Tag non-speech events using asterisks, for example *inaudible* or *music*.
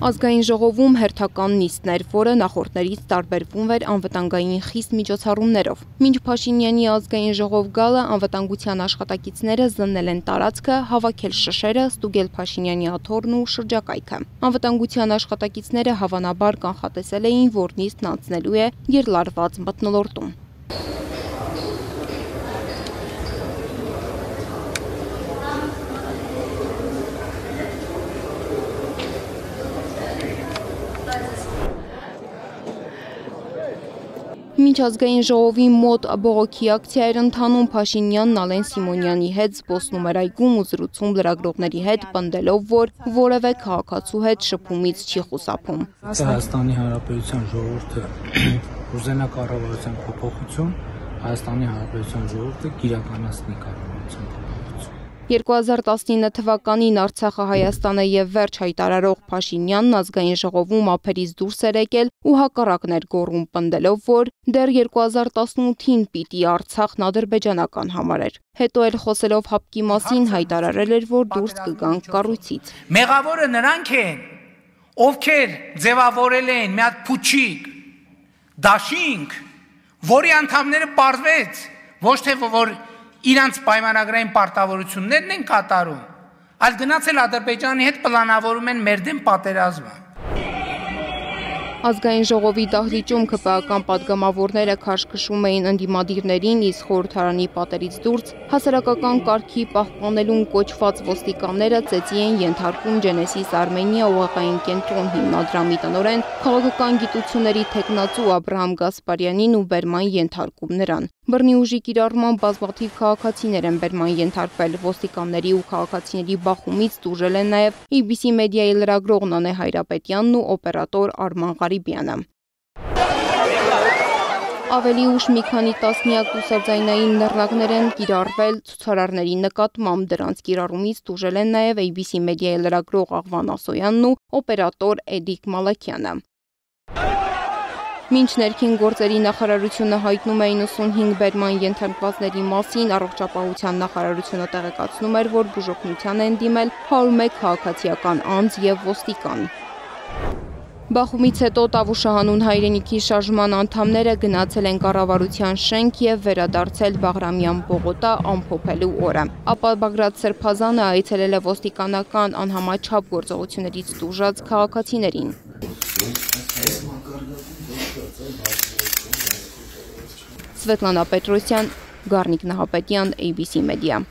Ազգային ժողովում հերթական նիստներ, որը նախորդներից տարբերվում էր անվտանգային խիստ միջոցառումներով։ Մինչ Փաշինյանի ազգային ժողով գալը անվտանգության աշխատակիցները զննել են տարածքը, հավաքել շշերը, ստուգել Փաշինյանի աթոռն ու շրջակայքը։ Անվտանգության աշխատակիցները հավանաբար կանխատեսել էին, որ նիստն անցնելու է երլարված մթնոլորտում։ Մինչ ազգային ժողովի մոտ բողոքի ակցիա էր ընթանում, Փաշինյանն Ալեն Սիմոնյանի հետ զբոսնում էր այգում ու զրուցում լրագրողների հետ, պնդելով, որ որևէ քաղաքացու հետ շփումից չի խուսափում։ Հայաստանի Հանրապետության ժողովուրդը *clears throat* ուզենա կառավարության փոփոխություն, Հայաստանի Հանրապետության ժողովուրդը կիրականացնի կառավարության փոփոխություն։ 2019 թվականին Արցախը Հայաստանը եւ վերջ հայտարարող Փաշինյանն ազգային ժողովում ափերից դուրս էր եկել ու հակառակն էր գոռում պնդելով, որ դեռ 2018-ին պիտի Արցախն ադրբեջանական համարեր։ Հետո էլ խոսելով հապկի մասին հայտարարել էր, որ դուրս կգան կառույցից։ Մեղավորը նրանք են, ովքեր ձևավորել են մի հատ փուչիկ դաշինք, որի անդամները բարձվեց, ոչ թե որ իրանց պայմանագրային պարտավորություններն են կատարում, այլ գնացել Ադրբեջանի հետ պլանավորում են մեր դեմ պատերազմը։ Ազգային ժողովի դահլիճում ԿՊԱ-ական падգամավորները քաշքշում էին ընդդիմադիրներին, իսկ խորհրդարանի պատերից դուրս հասարակական կարգի պահպանելուն կոչված ոստիկանները ծեծի են ենթարկում Genesis Armenia ուղղային կենտրոն հիմնադրամի տնօրեն քաղաքական գիտությունների տեխնացու Աբ รา համ Գասպարյանին ու Բերման ենթարկում նրան։ Բռնի ուժի կիրառման բազմաթիվ քաղաքացիներ են բերման ենթարկվել ոստիկանների ու քաղաքացիների բախումից տուժել են նաև ABC մեդիայի լրագրող Նանե Հայրապետյանն ու օպերատոր Արման Ղարիբյանը։ Ավելի ուշ մի քանի տասնյակ ուսարձայնային նռնակներ են կիրառվել ցուցարարների նկատմամբ դրանց կիրառումից տուժել են նաև ABC մեդիայի լրագրող Աղվան Ասոյանն ու օպերատոր Էդիկ Մալաքյանը։ Մինչ ներքին գործերի նախարարությունը հայտնում է 95 բերման ենթարկվածների մասին, առողջապահության նախարարությունը տեղեկացնում էր, որ բուժօգնության են դիմել 101 քաղաքացիական անձ եւ ոստիկան։ Բախումից հետո Տավուշահանուն հայրենիքի շարժման անդամները գնացել են կառավարության շենք եւ վերադարձել Բաղրամյան պողոտա ամփոփելու օրը։ Ապա Բագրատ Սրբազանը այցելել է ոստիկանական անհամաչափ գործողություններից տուժած քաղաքացիներին։ Սվետլանա Պետրոսյան, Գառնիկ Նահապետյան, ABC Media